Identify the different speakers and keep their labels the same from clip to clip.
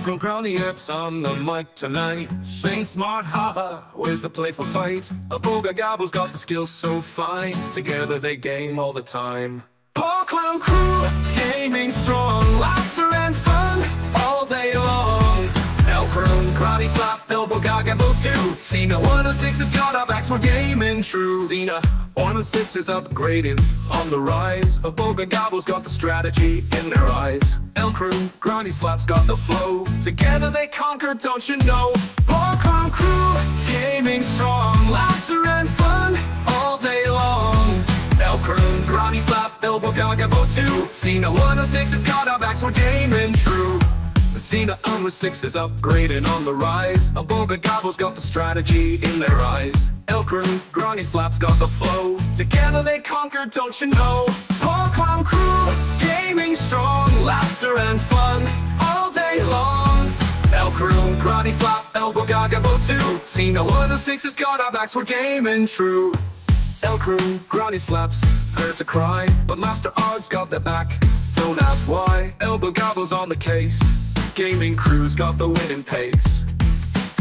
Speaker 1: Elko Brownie Epps on the mic tonight. Shane Smart, haha, with the playful fight. A Booga Gobble's got the skills so fine. Together they game all the time. Poor Clown Crew, gaming strong, laughter and fun all day long. El Croon, Karate Slap, Elbow Gaga, Boo 2. Cena 106 has got our backs, we're gaming true. Cena 106 is upgrading on the rise. A Booga Gobble's got the strategy in their eyes. El Crew, Grunty Slap's got the flow. Together they conquer, don't you know? Clown Crew, gaming strong, laughter and fun all day long. El Croon, Grunty Slap, Elbow Gaga, Boo 2. Cena 106 has got our backs, we're gaming true. Cena Armor 6 is upgrading on the rise. A Boga Gobble's got the strategy in their eyes. El Crew, Grunny Slap's got the flow. Together they conquer, don't you know? Paul Crew, laughter and fun all day long. El Crew, Grunny Slap, Elbow Gaga, Bo 2. Cena 106 has got our backs, we're gaming true. El Crew, Grunny Slaps, hurt to cry, but Master Ard's got their back. Don't ask why, Elbow Gobble's on the case. Gaming crews got the winning pace.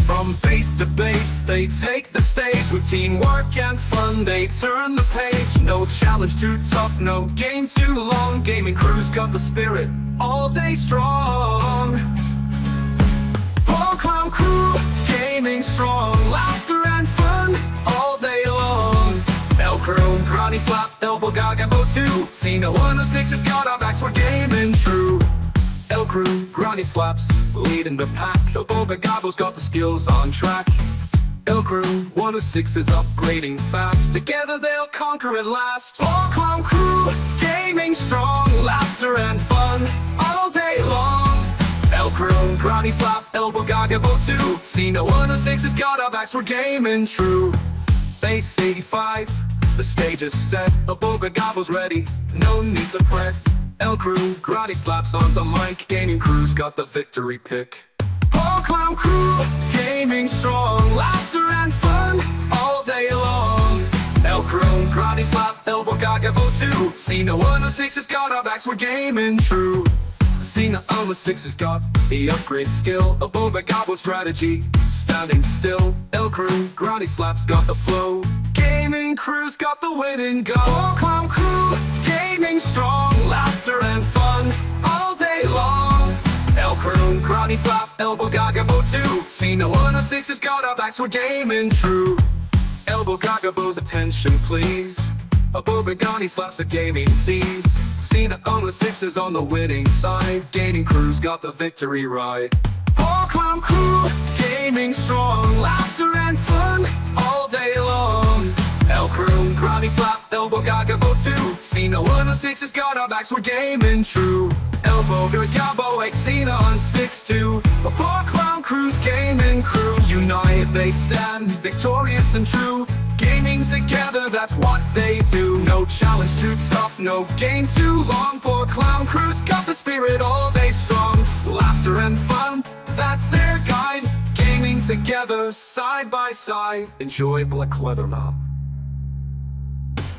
Speaker 1: From base to base, they take the stage with teamwork and fun. They turn the page. No challenge too tough, no game too long. Gaming crews got the spirit, all day strong. Paul Crew, gaming strong, laughter and fun all day long. El Crew, Karate Slap, Elbow Gaga, Bo 2. Cena 106 has got our backs, we're gaming Grunny Slaps, leading the pack. El Boga Gobble's got the skills on track. El Crew, 106 is upgrading fast. Together they'll conquer at last. All Clown Crew, gaming strong, laughter and fun all day long. El Crew, Grunny Slap, Elbow Gaga, Bo 2. Cena 106 has got our backs, we're gaming true. Base 85, the stage is set. El Boga Gobble's ready, no need to fret. El Crew, Grotty slaps on the mic, gaming crews got the victory pick. Poor Clown Crew, gaming strong, laughter and fun all day long. El Crew, Grotty slap, elbow gaga, bo 2. Cena 106 has got our backs, we're gaming true. Cena 106 has got the upgrade skill, a boba gobble strategy, standing still. El Crew, Grotty slaps got the flow. Gaming crews got the winning go. Poor Clown Crew, gaming strong, laughter and fun all day long. El Crew, Karate Slap, Elbow Gaga, Bo 2. Cena 106 has got our backs, we're gaming true. Elbow Gaga, Bo's attention, please. A Bobagani slaps the gaming tease. Cena 106 is on the winning side. Gaining crews got the victory right. Poor Clown Crew, gaming strong, 2. Cena 106 has got our backs, we're gaming true. Elbow Gabo, like Cena on 6-2. The Poor Clown Crew's gaming crew. United they stand, victorious and true. Gaming together, that's what they do. No challenge too tough, no game too long. Poor Clown Crew's got the spirit all day strong. Laughter and fun, that's their guide. Gaming together, side by side. Enjoy Black Leather Mom.